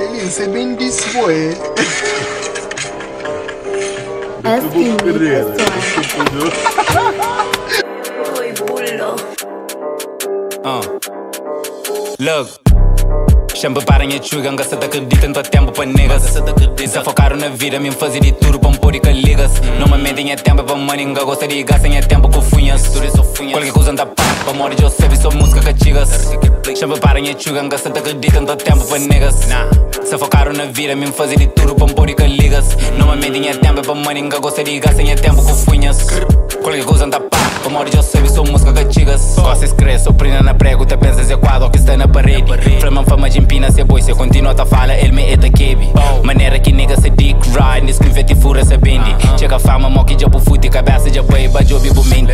Elise been this way. Asking me this one. Uh, look. Para minha chuga, nga se te em tempo Se focaram na vida, me fazer de tudo para me pôr e que ligas. Normalmente em tempo é money, nga gosta de gastar em tempo com funhas Qualquer coisa anda pá, para morrer eu sei, sou música que chigas Chama para minha chuga, nga se te em tempo Se focaram na vida, me fazer de tudo para me pôr e que ligas. Normalmente em tempo é money, nga gosta de gastar em tempo com funhas Qualquer coisa anda pá, para morrer eu sei, sou música que chigas Costas cresce, ou prenda na prego, te pensas é quadro que está na parede Empina, se boi, se continua a fala, ele me eta kebi Maneira que nega se dick ride, escreve e fura se bendi Chega fama, moque de abu fute, cabeça de boi, bajo bibo mente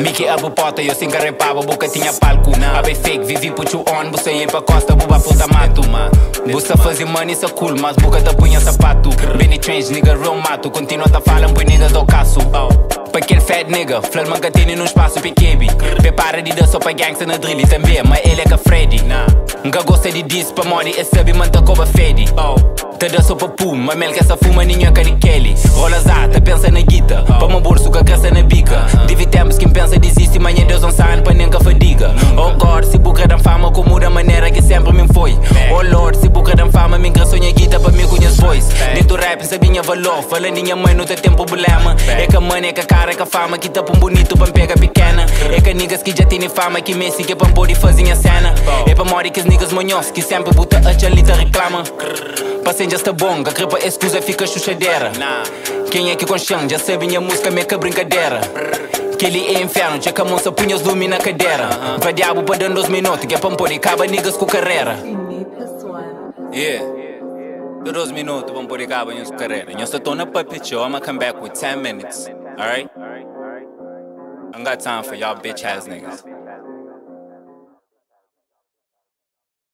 Mickey abu porta, eu sem carrepava, boca tinha palco. Abe fake, vivi put you on, busta ir pra costa, buba puta mato. Busta fazer money, isso é cool, mas boca da punha sapato. Benny Trench, nigga, real mato, continua a falar, boi nigga do caço Pra aquele fat nigga, flor magatini num espaço pequeno Prepara de dança pra gangsta na drill também, mas ele é que Freddy. Nunca gosta de disso, pra mori, esse sabe, manta coba fede Te dança pra pum, mas mel que essa fuma, é de Kelly. Rola rap, sabia valor, falando minha mãe, não tem tempo problema. É que a mãe, é que a cara, é que a fama, que tá um bonito, pra me pega pequena. É que niggas que já tem fama, que Messi, que é pôr e fazer a cena. É pra morrer que os niggas monhos, que sempre buta a chalita reclama Passengers está bom, que crepa escusa fica chuchadeira. Quem é que consciente, já sabe minha música, meio que brincadeira. Que ele é inferno, checa a moça, punha os lume na cadeira. Vai diabo pra dando dois minutos, que é pôr e acaba niggas com carreira. Yeah. 12 minutos, vamos pôr e acaba com carreira Eu estou na puppet show, I'ma come back with 10 minutes. Alright? I got time for y'all bitch ass niggas